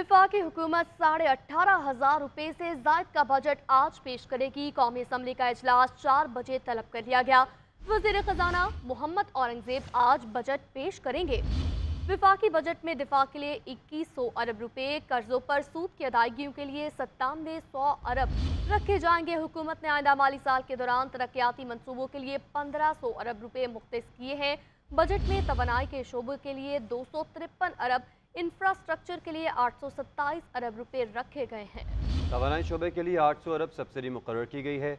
विफाकी हुकूमत साढ़े अठारह हज़ार रुपए से जायद का बजट आज पेश करेगी। कौमी असम्बली का अजलास चार बजे तलब कर लिया गया। वज़ीर खजाना मोहम्मद औरंगज़ेब आज बजट पेश करेंगे। विफाकी बजट में दिफा के लिए इक्कीस सौ अरब रुपए, कर्जों पर सूद की अदायगियों के लिए सत्तानवे सौ अरब रखे जाएँगे। हुकूमत ने आइंदा माली साल के दौरान तरक्याती मनसूबों के लिए पंद्रह सौ अरब रुपए मुख्त किए हैं। बजट में तोानाई के शोबे के लिए दो सौ तिरपन अरब इंफ्रास्ट्रक्चर के लिए आठ सौ सत्ताईस अरब रुपए रखे गए हैं। तोानाई शोबे के लिए आठ सौ अरब सब्सिडी मुकर की गई है।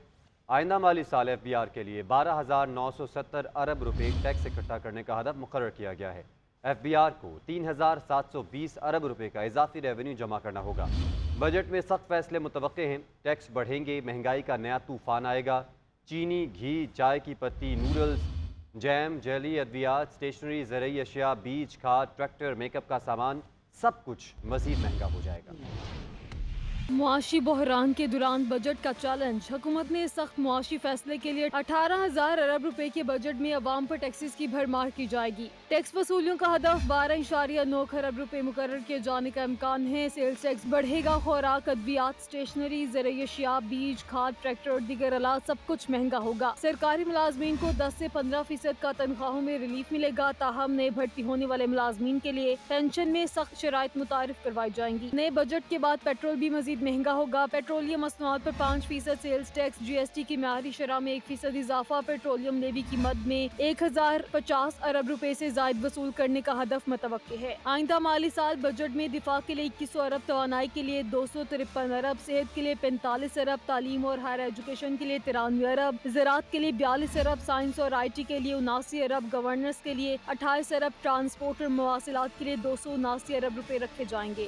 आइंदा माली साल एफ़ बी आर के लिए बारह हज़ार नौ सौ सत्तर अरब रुपए टैक्स इकट्ठा करने का हदफ मुकर किया गया है। एफ़ बी आर को तीन हज़ार सात सौ बीस अरब रुपए का इजाफी रेवेन्यू जमा करना होगा। बजट में सख्त फैसले मुतव हैं। टैक्स बढ़ेंगे, महँगाई का नया तूफ़ान आएगा। चीनी, घी, चाय की पत्ती, नूडल्स जैम, जेली, अद्वियात, स्टेशनरी ज़रिए अशिया, बीज, खाद, ट्रैक्टर, मेकअप का सामान, सब कुछ मजीद महँगा हो जाएगा। मुआशी बहरान के दौरान बजट का चैलेंज। हुकूमत ने सख्त मुआशी फैसले के लिए अठारह हज़ार अरब रुपए के बजट में अवाम पर टैक्सेस की भरमार की जाएगी। टैक्स वसूलियों का हदफ बारह इशारिया नौ खरब रुपए मुकर किए जाने का इम्कान है। सेल्स टैक्स बढ़ेगा, खुराक, अद्वियात, स्टेशनरी ज़रिया बीज, खाद, ट्रैक्टर और दीगर अला सब कुछ महँगा होगा। सरकारी मुलाजमीन को दस ऐसी पंद्रह फ़ीसद का तनख्वाहों में रिलीफ मिलेगा। ताहम नए भर्ती होने वाले मुलाजमीन के लिए पेंशन में सख्त शराय मुतारफ करवाई जाएँगी। नए बजट के बाद पेट्रोल भी मजीद महँगा होगा। पेट्रोलियम मसनूआत पर पाँच फ़ीसद sales tax G S T की म्यारी शराह में एक फ़ीसद इजाफा, पेट्रोलियम लेवी की मद में एक हज़ार पचास अरब रुपए ऐसी जायद वसूल करने का हदफ मतव है। आइंदा माली साल बजट में दिफा के लिए इक्कीस सौ अरब तोानाई के लिए दो सौ तिरपन अरब, सेहत के लिए पैंतालीस अरब, तालीम और हायर एजुकेशन के लिए तिरानवे अरब, ज़रात के लिए बयालीस अरब साइंस और आई टी के लिए उनासी अरब गवर्नर्स के लिए अट्ठाईस अरब ट्रांसपोर्ट और मवासिलात के लिए दो सौ उनासी अरब रुपए रखे जाएँगे।